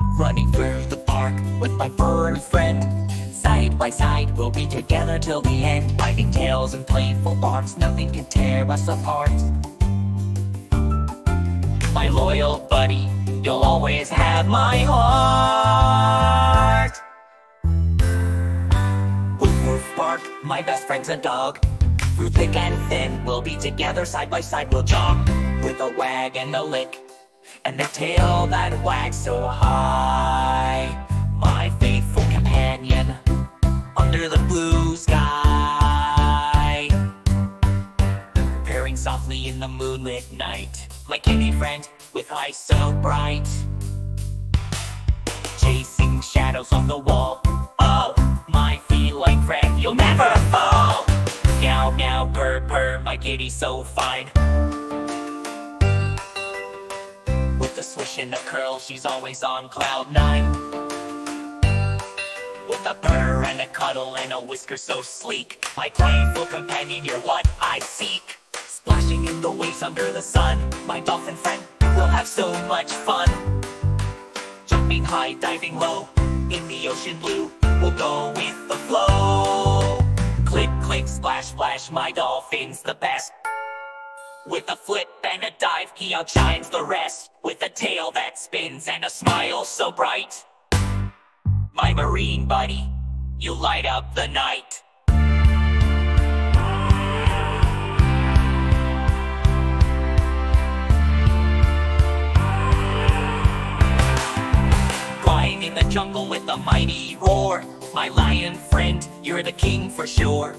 Running through the park with my furry friend. Side by side, we'll be together till the end. Biting tails and playful barks, nothing can tear us apart. My loyal buddy, you'll always have my heart. Woof woof bark, my best friend's a dog. Through thick and thin, we'll be together side by side, we'll jog. With a wag and a lick, and a tail that wags so high. My faithful companion, under the blue sky. Pairing softly in the moonlit night, like any friend with eyes so bright. Chasing shadows on the wall. Oh, my feline friend, you'll never fall. Meow meow purr purr, my kitty so fine. With a swish and a curl, she's always on cloud nine. With a purr and a cuddle and a whisker so sleek, my playful companion, you're what I seek. Splashing in the waves under the sun, my dolphin friend will have so much fun. Jumping high, diving low, in the ocean blue, we'll go with the flow. Click, click, splash, splash, my dolphin's the best. With a flip and a dive, he outshines the rest. With a tail that spins and a smile so bright. My marine buddy, you light up the night. Flying in the jungle with a mighty roar. My lion friend, you're the king for sure.